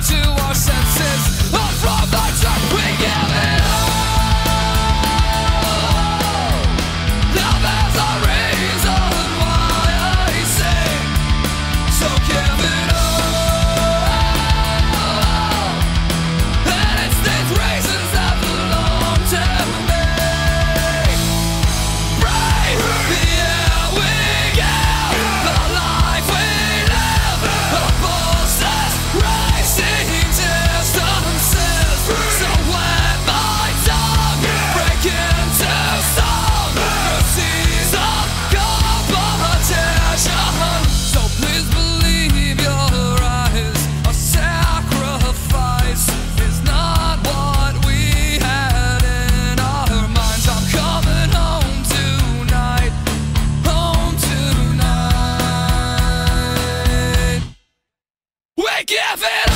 to heaven.